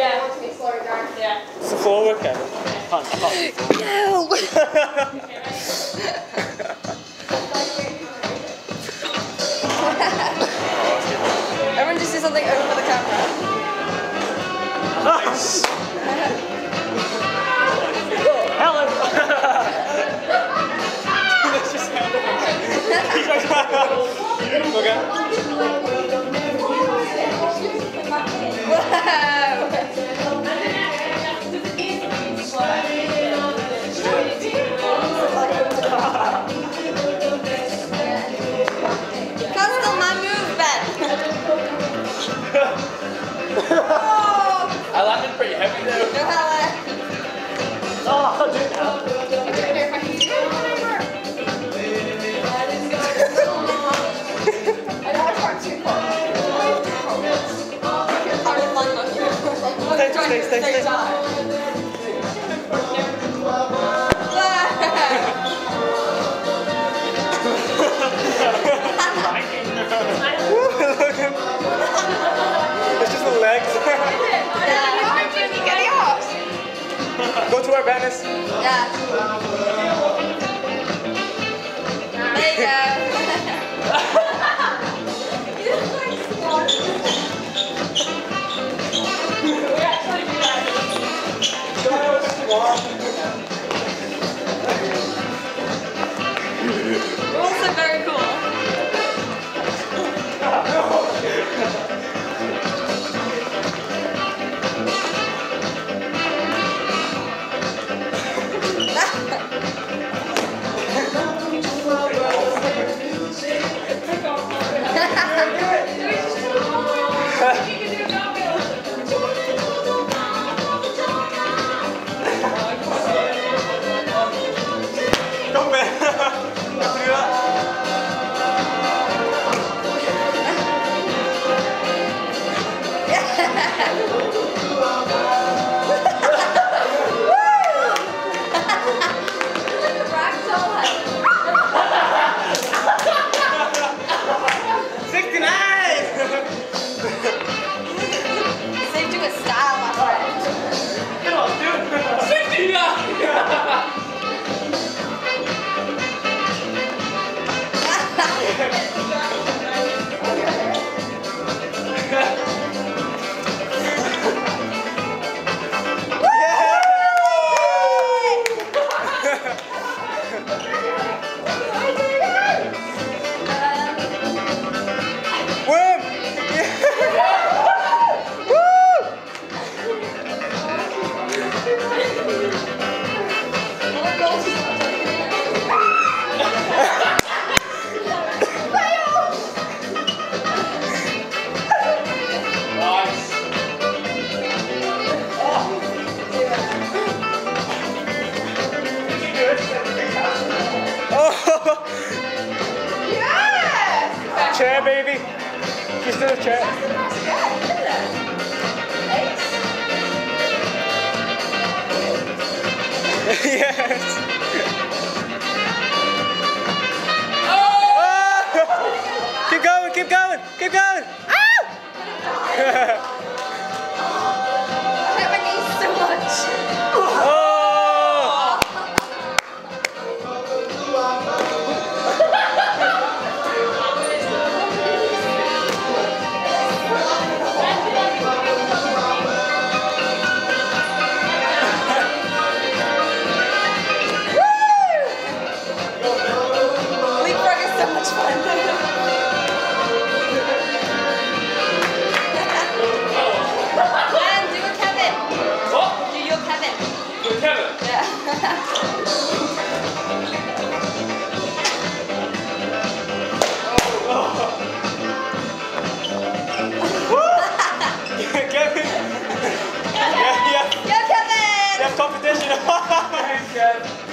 Yeah, I floor, to okay. Punch, punch. No! Everyone just do something over the camera. Nice! they, the die. Go to our Venice. Yeah. There you go. Lord. chair, baby. She's still a chair. yes. that.